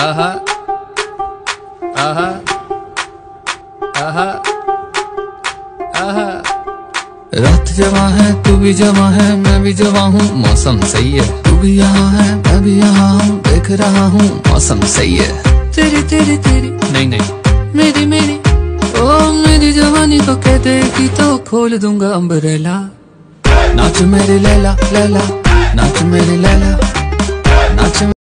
आहा आहा आहा आहा रात जमा है तू भी जमा है मैं भी जमा हूँ। मौसम सही है। तू भी यहाँ है मैं भी यहाँ हूँ। देख रहा हूँ मौसम सही है। तेरी तेरी तेरी। नहीं नहीं। मेरी मेरी। ओ मेरी जवानी को कह देगी तो खोल दूँगा अम्बरेला। नाच मेरी लैला लैला। नाच मेरी लैला।